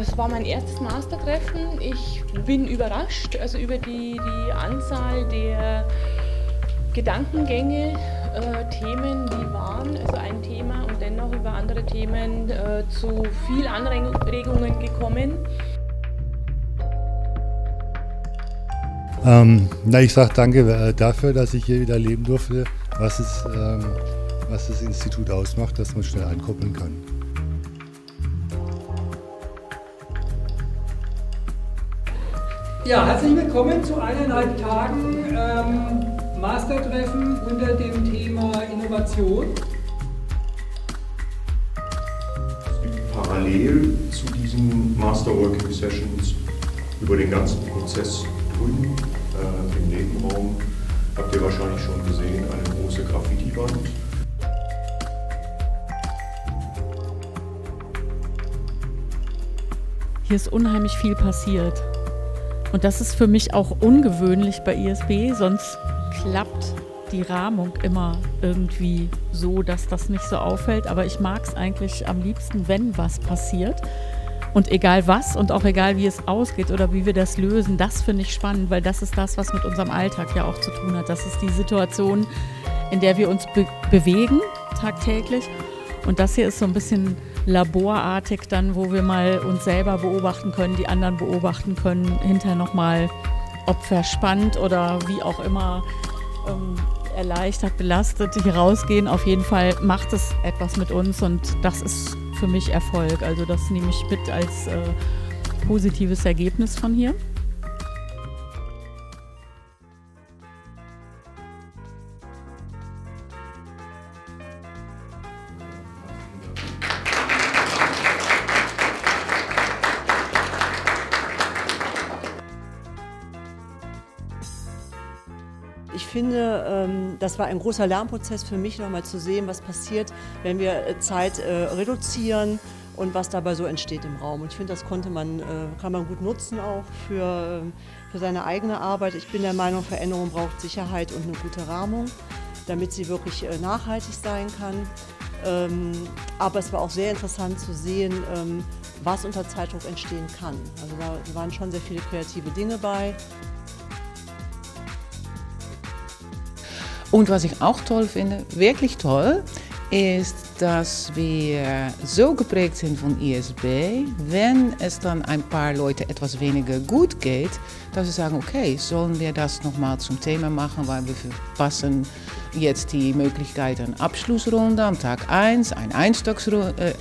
Es war mein erstes Mastertreffen. Ich bin überrascht, also über die, die Anzahl der Gedankengänge, äh, Themen, die waren, also ein Thema und dennoch über andere Themen äh, zu viel Anregungen gekommen. Ähm, na, ich sage danke äh, dafür, dass ich hier wieder erleben durfte, was, es, ähm, was das Institut ausmacht, dass man schnell ankoppeln kann. Ja, herzlich willkommen zu eineinhalb Tagen ähm, Mastertreffen unter dem Thema Innovation. Es gibt parallel zu diesen Masterworking Sessions über den ganzen Prozess drüben äh, im Nebenraum, habt ihr wahrscheinlich schon gesehen, eine große Graffiti-Wand. Hier ist unheimlich viel passiert. Und das ist für mich auch ungewöhnlich bei ISB, sonst klappt die Rahmung immer irgendwie so, dass das nicht so auffällt. Aber ich mag es eigentlich am liebsten, wenn was passiert. Und egal was und auch egal wie es ausgeht oder wie wir das lösen, das finde ich spannend, weil das ist das, was mit unserem Alltag ja auch zu tun hat. Das ist die Situation, in der wir uns be bewegen tagtäglich. Und das hier ist so ein bisschen laborartig dann, wo wir mal uns selber beobachten können, die anderen beobachten können, hinterher nochmal, ob verspannt oder wie auch immer ähm, erleichtert, belastet hier rausgehen. Auf jeden Fall macht es etwas mit uns und das ist für mich Erfolg. Also das nehme ich mit als äh, positives Ergebnis von hier. Finde, ähm, das war ein großer Lernprozess für mich, nochmal zu sehen, was passiert, wenn wir äh, Zeit äh, reduzieren und was dabei so entsteht im Raum. Und ich finde, das konnte man, äh, kann man gut nutzen auch für, für seine eigene Arbeit. Ich bin der Meinung, Veränderung braucht Sicherheit und eine gute Rahmung, damit sie wirklich nachhaltig sein kann. Ähm, aber es war auch sehr interessant zu sehen, ähm, was unter Zeitdruck entstehen kann. Also da waren schon sehr viele kreative Dinge bei. Und was ich auch toll finde, wirklich toll, ist, dass wir so geprägt sind von ISB, wenn es dann ein paar Leute etwas weniger gut geht, dass sie sagen, okay, sollen wir das nochmal zum Thema machen, weil wir verpassen jetzt die Möglichkeit an Abschlussrunde am Tag 1, eine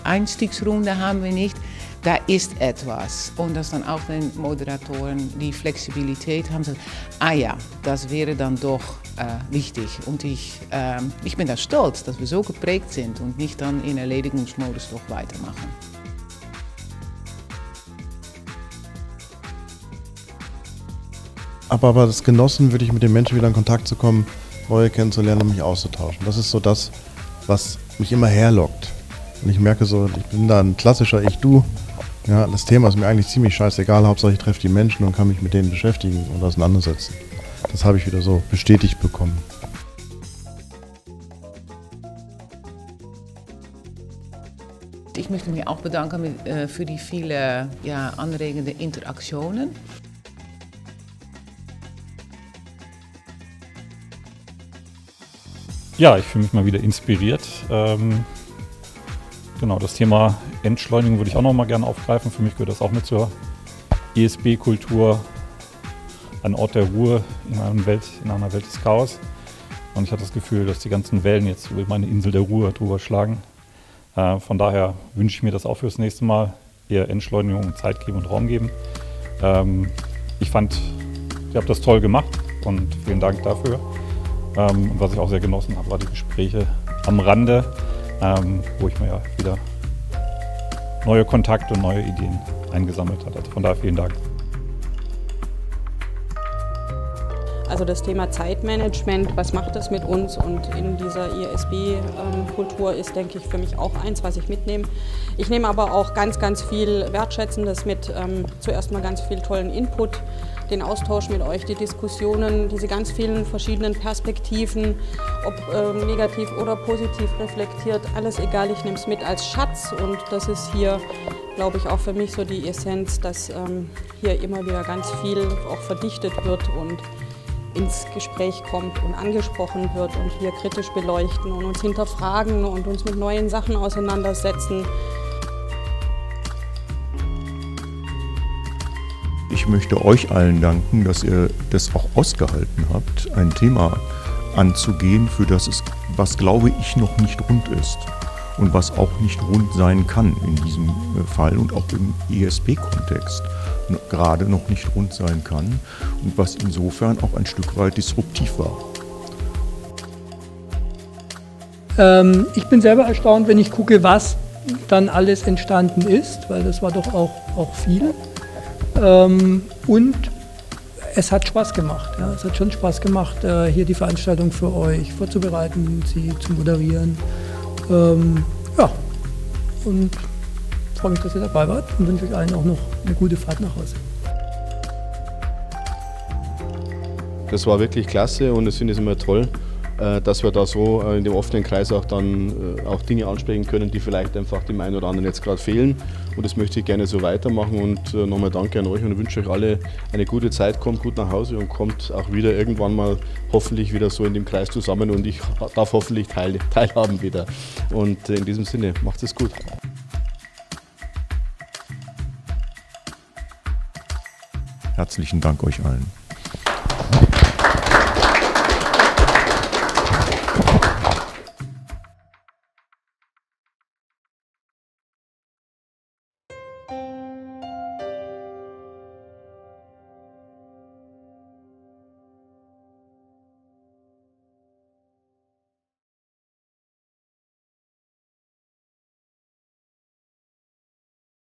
Einstiegsrunde haben wir nicht da ist etwas. Und dass dann auch den Moderatoren die Flexibilität haben, sagen, ah ja, das wäre dann doch äh, wichtig. Und ich, äh, ich bin da stolz, dass wir so geprägt sind und nicht dann in Erledigungsmodus doch weitermachen. Aber, aber das genossen, wirklich mit den Menschen wieder in Kontakt zu kommen, neue kennenzulernen und mich auszutauschen. Das ist so das, was mich immer herlockt. Und ich merke so, ich bin da ein klassischer Ich-Du. Ja, das Thema ist mir eigentlich ziemlich scheißegal. Hauptsache ich treffe die Menschen und kann mich mit denen beschäftigen und auseinandersetzen. Das habe ich wieder so bestätigt bekommen. Ich möchte mich auch bedanken mit, äh, für die vielen ja, anregende Interaktionen. Ja, ich fühle mich mal wieder inspiriert. Ähm, Genau, das Thema Entschleunigung würde ich auch noch mal gerne aufgreifen. Für mich gehört das auch mit zur ESB-Kultur, ein Ort der Ruhe in einer Welt, in einer Welt des Chaos. Und ich hatte das Gefühl, dass die ganzen Wellen jetzt über meine Insel der Ruhe drüber schlagen. Äh, von daher wünsche ich mir das auch fürs nächste Mal. Eher Entschleunigung, Zeit geben und Raum geben. Ähm, ich fand, ihr habt das toll gemacht und vielen Dank dafür. Ähm, und was ich auch sehr genossen habe, war die Gespräche am Rande ähm, wo ich mir ja wieder neue Kontakte und neue Ideen eingesammelt habe. Also von daher vielen Dank. Also das Thema Zeitmanagement, was macht das mit uns? Und in dieser ISB-Kultur ist, denke ich, für mich auch eins, was ich mitnehme. Ich nehme aber auch ganz, ganz viel Wertschätzendes mit. Ähm, zuerst mal ganz viel tollen Input, den Austausch mit euch, die Diskussionen, diese ganz vielen verschiedenen Perspektiven, ob ähm, negativ oder positiv reflektiert, alles egal, ich nehme es mit als Schatz und das ist hier, glaube ich, auch für mich so die Essenz, dass ähm, hier immer wieder ganz viel auch verdichtet wird und ins Gespräch kommt und angesprochen wird und wir kritisch beleuchten und uns hinterfragen und uns mit neuen Sachen auseinandersetzen. Ich möchte euch allen danken, dass ihr das auch ausgehalten habt, ein Thema anzugehen, für das es, was glaube ich, noch nicht rund ist und was auch nicht rund sein kann in diesem Fall und auch im ESB-Kontext gerade noch nicht rund sein kann und was insofern auch ein Stück weit disruptiv war. Ähm, ich bin selber erstaunt, wenn ich gucke, was dann alles entstanden ist, weil das war doch auch, auch viel. Ähm, und es hat Spaß gemacht. Ja. Es hat schon Spaß gemacht, äh, hier die Veranstaltung für euch vorzubereiten, sie zu moderieren. Ähm, ja, und freue mich, dass ihr dabei wart und wünsche euch allen auch noch eine gute Fahrt nach Hause. Das war wirklich klasse und ich finde es immer toll, äh, dass wir da so äh, in dem offenen Kreis auch dann äh, auch Dinge ansprechen können, die vielleicht einfach dem einen oder anderen jetzt gerade fehlen. Und das möchte ich gerne so weitermachen und nochmal danke an euch und wünsche euch alle eine gute Zeit, kommt gut nach Hause und kommt auch wieder irgendwann mal hoffentlich wieder so in dem Kreis zusammen und ich darf hoffentlich teil, teilhaben wieder. Und in diesem Sinne, macht es gut. Herzlichen Dank euch allen.